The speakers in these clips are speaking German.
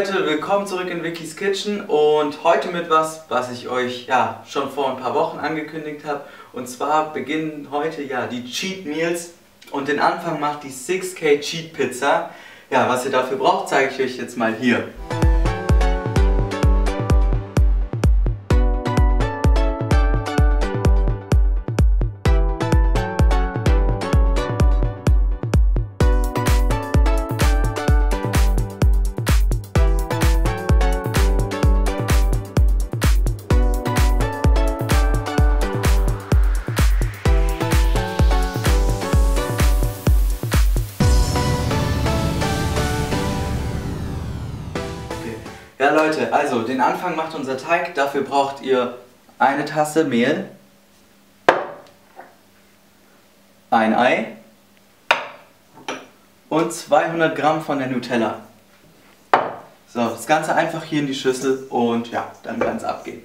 Leute, willkommen zurück in Vicky's Kitchen und heute mit was, was ich euch ja schon vor ein paar Wochen angekündigt habe. Und zwar beginnen heute ja die Cheat Meals und den Anfang macht die 6K Cheat Pizza. Ja, was ihr dafür braucht, zeige ich euch jetzt mal hier. Ja Leute, also den Anfang macht unser Teig. Dafür braucht ihr eine Tasse Mehl, ein Ei und 200 Gramm von der Nutella. So, das Ganze einfach hier in die Schüssel und ja, dann kann es abgehen.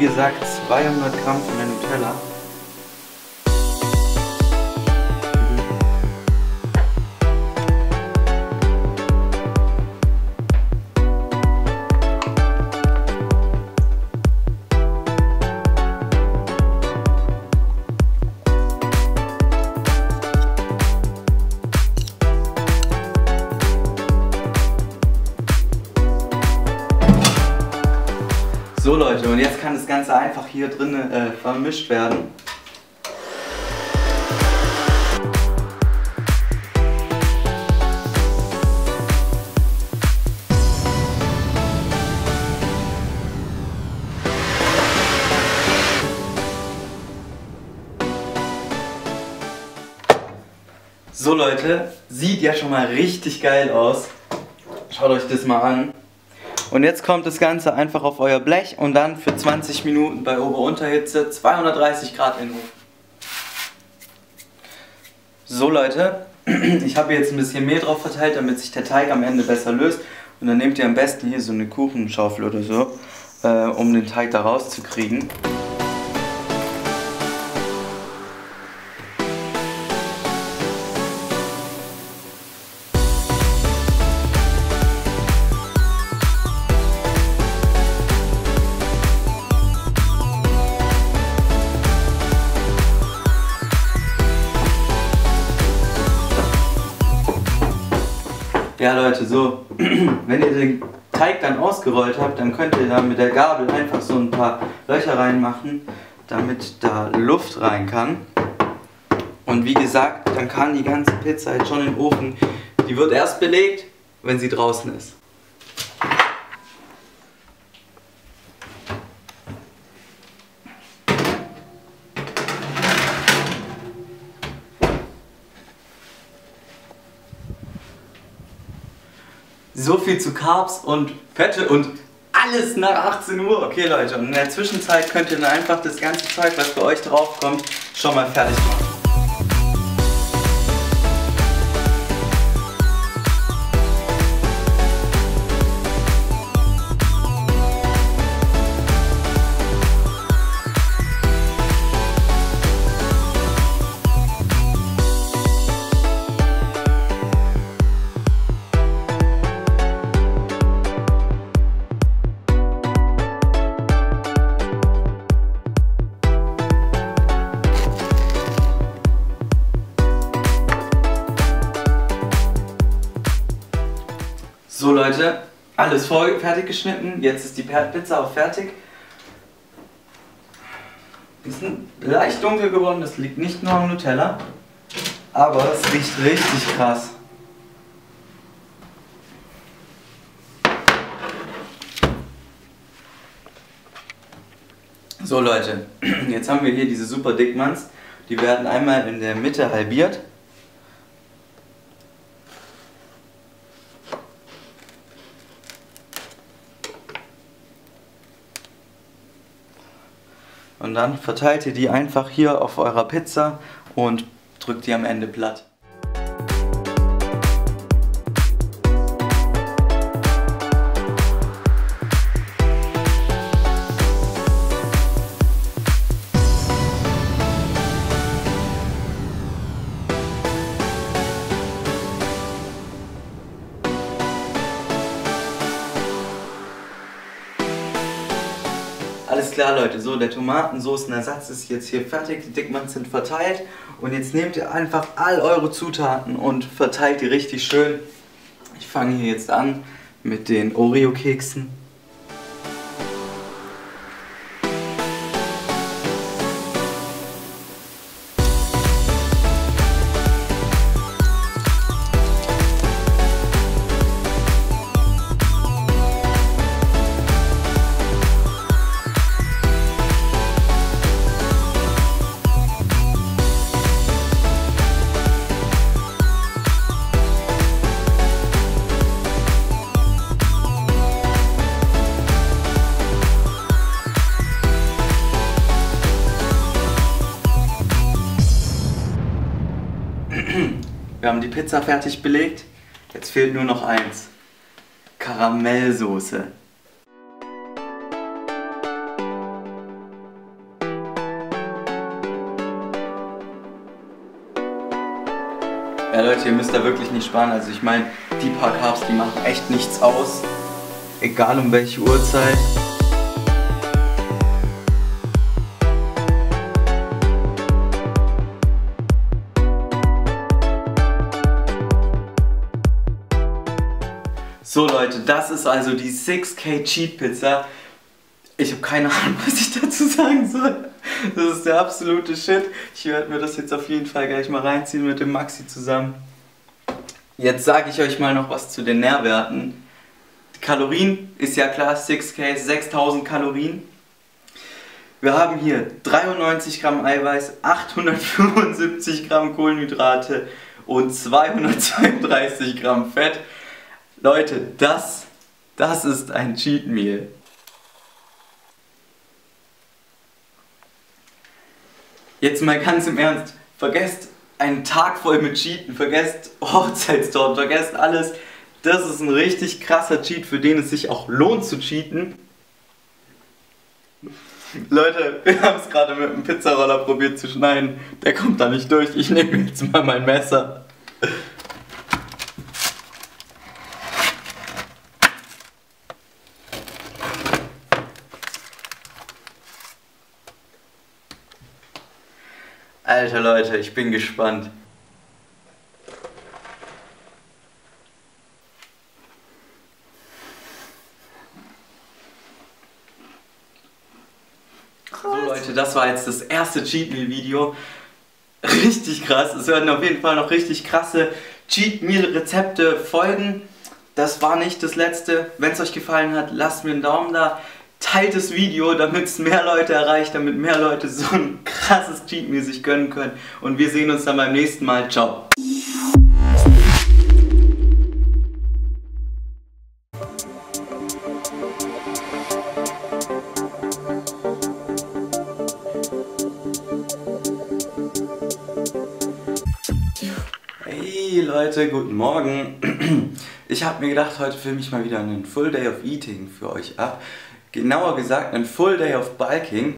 Wie gesagt, 200 Gramm von der Nutella. Leute, und jetzt kann das Ganze einfach hier drin äh, vermischt werden. So Leute, sieht ja schon mal richtig geil aus. Schaut euch das mal an. Und jetzt kommt das Ganze einfach auf euer Blech und dann für 20 Minuten bei Ober-Unterhitze 230 Grad in den Ofen. So Leute, ich habe jetzt ein bisschen Mehl drauf verteilt, damit sich der Teig am Ende besser löst. Und dann nehmt ihr am besten hier so eine Kuchenschaufel oder so, äh, um den Teig da rauszukriegen. Ja Leute, so, wenn ihr den Teig dann ausgerollt habt, dann könnt ihr da mit der Gabel einfach so ein paar Löcher reinmachen, damit da Luft rein kann. Und wie gesagt, dann kann die ganze Pizza jetzt schon in den Ofen. Die wird erst belegt, wenn sie draußen ist. So viel zu Carbs und Fette und alles nach 18 Uhr. Okay Leute, und in der Zwischenzeit könnt ihr dann einfach das ganze Zeug, was bei euch draufkommt, schon mal fertig machen. Leute, alles voll, fertig geschnitten. Jetzt ist die Pizza auch fertig. Ist leicht dunkel geworden, das liegt nicht nur am Nutella, aber es riecht richtig krass. So Leute, jetzt haben wir hier diese super Dickmanns. Die werden einmal in der Mitte halbiert Und dann verteilt ihr die einfach hier auf eurer Pizza und drückt die am Ende platt. Klar, Leute. So, der Tomatensoßenersatz ist jetzt hier fertig. Die Dickmanns sind verteilt. Und jetzt nehmt ihr einfach all eure Zutaten und verteilt die richtig schön. Ich fange hier jetzt an mit den Oreo-Keksen. Wir haben die Pizza fertig belegt. Jetzt fehlt nur noch eins. Karamellsoße. Ja Leute, ihr müsst da wirklich nicht sparen. Also ich meine, die paar Carbs, die machen echt nichts aus. Egal um welche Uhrzeit. So Leute, das ist also die 6K Cheat Pizza. Ich habe keine Ahnung, was ich dazu sagen soll. Das ist der absolute Shit. Ich werde mir das jetzt auf jeden Fall gleich mal reinziehen mit dem Maxi zusammen. Jetzt sage ich euch mal noch was zu den Nährwerten. Die Kalorien ist ja klar, 6K, 6000 Kalorien. Wir haben hier 93 Gramm Eiweiß, 875 Gramm Kohlenhydrate und 232 Gramm Fett. Leute, das, das ist ein Cheat Meal. Jetzt mal ganz im Ernst, vergesst einen Tag voll mit Cheaten, vergesst Hochzeitstorten, vergesst alles. Das ist ein richtig krasser Cheat, für den es sich auch lohnt zu cheaten. Leute, wir haben es gerade mit einem Pizzaroller probiert zu schneiden. Der kommt da nicht durch. Ich nehme jetzt mal mein Messer. Alter Leute, ich bin gespannt. So Leute, das war jetzt das erste Cheat Meal Video. Richtig krass. Es werden auf jeden Fall noch richtig krasse Cheat Meal Rezepte folgen. Das war nicht das letzte. Wenn es euch gefallen hat, lasst mir einen Daumen da teilt das Video, damit es mehr Leute erreicht, damit mehr Leute so ein krasses Cheat Meal sich gönnen können. Und wir sehen uns dann beim nächsten Mal. Ciao. Hey Leute, guten Morgen. Ich habe mir gedacht, heute filme ich mal wieder einen Full Day of Eating für euch ab genauer gesagt ein Full Day of Biking.